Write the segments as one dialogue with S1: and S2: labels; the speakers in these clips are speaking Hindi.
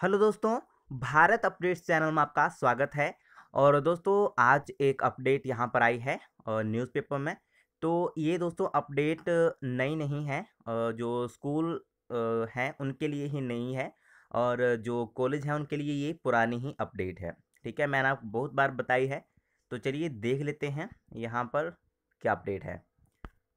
S1: हेलो दोस्तों, भारत अपडेट्स चैनल में आपका स्वागत है। और दोस्तों, आज एक अपडेट यहाँ पर आई है न्यूज़पेपर में। तो ये दोस्तों अपडेट नई नहीं है जो स्कूल हैं, उनके लिए ही नई है। और जो कॉलेज हैं, उनके लिए ये पुरानी ही अपडेट है। ठीक है, मैंने आपको बहुत बार बताई है। तो चलिए देख लेते हैं यहाँ पर क्या अपडेट है।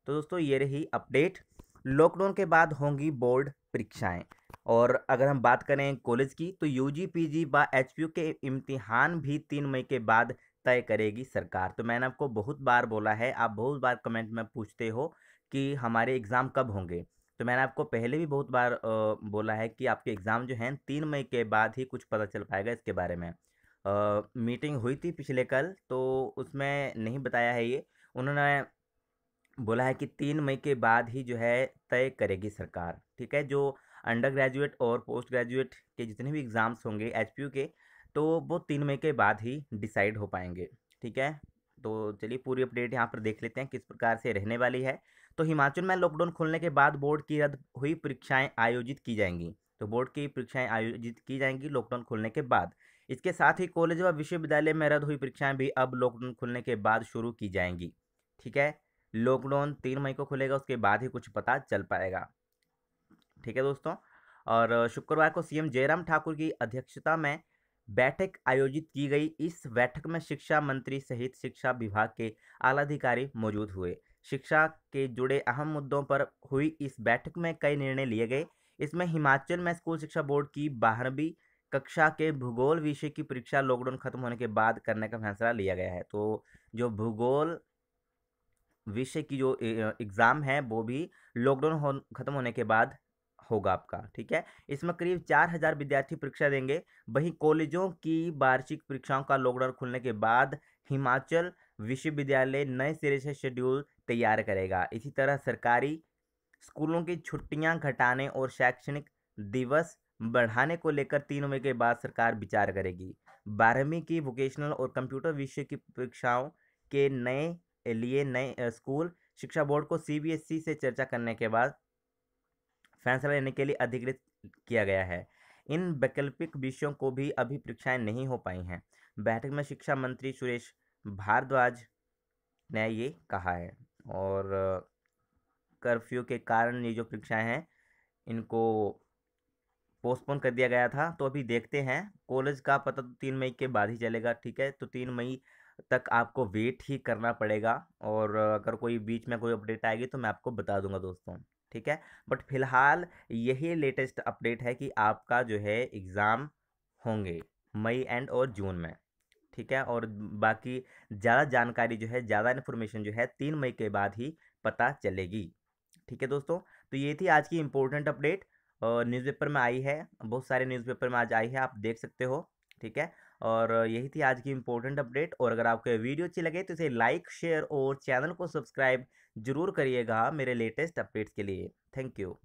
S1: तो दोस्तों, ये रही अपडेट। लॉकडाउन के बाद होंगी बोर्ड परीक्षाएँ। और अगर हम बात करें कॉलेज की तो यू जी पी जी व एच पी यू के इम्तिहान भी तीन मई के बाद तय करेगी सरकार। तो मैंने आपको बहुत बार बोला है आप बहुत बार कमेंट में पूछते हो कि हमारे एग्ज़ाम कब होंगे। तो मैंने आपको पहले भी बहुत बार बोला है कि आपके एग्ज़ाम जो हैं तीन मई के बाद ही कुछ पता चल पाएगा इसके बारे में। आ, मीटिंग हुई थी पिछले कल तो उसमें नहीं बताया है ये। उन्होंने बोला है कि तीन मई के बाद ही जो है तय करेगी सरकार, ठीक है? जो अंडर ग्रेजुएट और पोस्ट ग्रेजुएट के जितने भी एग्ज़ाम्स होंगे एचपीयू के तो वो तीन मई के बाद ही डिसाइड हो पाएँगे, ठीक है? तो चलिए पूरी अपडेट यहाँ पर देख लेते हैं किस प्रकार से रहने वाली है। तो हिमाचल में लॉकडाउन खुलने के बाद बोर्ड की रद्द हुई परीक्षाएँ आयोजित की जाएँगी। तो बोर्ड की परीक्षाएँ आयोजित की जाएँगी लॉकडाउन खुलने के बाद। इसके साथ ही कॉलेज व विश्वविद्यालय में रद्द हुई परीक्षाएँ भी अब लॉकडाउन खुलने के बाद शुरू की जाएँगी, ठीक है? लॉकडाउन तीन मई को खुलेगा, उसके बाद ही कुछ पता चल पाएगा। ठीक है दोस्तों? और शुक्रवार को सीएम जयराम ठाकुर की अध्यक्षता में बैठक आयोजित की गई। इस बैठक में शिक्षा मंत्री सहित शिक्षा विभाग के आला अधिकारी मौजूद हुए। शिक्षा के जुड़े अहम मुद्दों पर हुई इस बैठक में कई निर्णय लिए गए। इसमें हिमाचल में स्कूल शिक्षा बोर्ड की बारहवीं कक्षा के भूगोल विषय की परीक्षा लॉकडाउन खत्म होने के बाद करने का फैसला लिया गया है। तो जो भूगोल विषय की जो एग्ज़ाम है, वो भी लॉकडाउन हो, खत्म होने के बाद होगा आपका, ठीक है? इसमें करीब चार हज़ार विद्यार्थी परीक्षा देंगे। वहीं कॉलेजों की वार्षिक परीक्षाओं का लॉकडाउन खुलने के बाद हिमाचल विश्वविद्यालय नए सिरे से शेड्यूल तैयार करेगा। इसी तरह सरकारी स्कूलों की छुट्टियाँ घटाने और शैक्षणिक दिवस बढ़ाने को लेकर तीन मई के बाद सरकार विचार करेगी। बारहवीं की वोकेशनल और कंप्यूटर विषय की परीक्षाओं के नए लिए नए स्कूल शिक्षा बोर्ड को सीबीएसई से चर्चा करने के बाद फैसला लेने के लिए अधिकृत किया गया है। इन वैकल्पिक विषयों को भी अभी परीक्षाएँ नहीं हो पाई हैं। बैठक में शिक्षा मंत्री सुरेश भारद्वाज ने ये कहा है और कर्फ्यू के कारण ये जो परीक्षाएँ हैं, इनको पोस्टपोन कर दिया गया था। तो अभी देखते हैं। कॉलेज का पता तो तीन मई के बाद ही चलेगा, ठीक है? तो तीन मई तक आपको वेट ही करना पड़ेगा और अगर कोई बीच में कोई अपडेट आएगी तो मैं आपको बता दूँगा दोस्तों, ठीक है? बट फ़िलहाल यही लेटेस्ट अपडेट है कि आपका जो है एग्ज़ाम होंगे मई एंड और जून में, ठीक है? और बाकी ज़्यादा जानकारी जो है, ज़्यादा इन्फॉर्मेशन जो है तीन मई के बाद ही पता चलेगी, ठीक है दोस्तों? तो ये थी आज की इम्पोर्टेंट अपडेट न्यूज़पेपर में आई है, बहुत सारे न्यूज़पेपर में आज आई है, आप देख सकते हो, ठीक है? और यही थी आज की इम्पोर्टेंट अपडेट। और अगर आपको वीडियो अच्छी लगे तो इसे लाइक, शेयर और चैनल को सब्सक्राइब ज़रूर करिएगा मेरे लेटेस्ट अपडेट्स के लिए। Thank you.